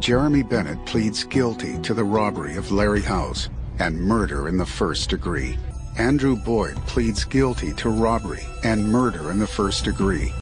Jeremy Bennett pleads guilty to the robbery of Larry House and murder in the first degree. Andrew Boyd pleads guilty to robbery and murder in the first degree.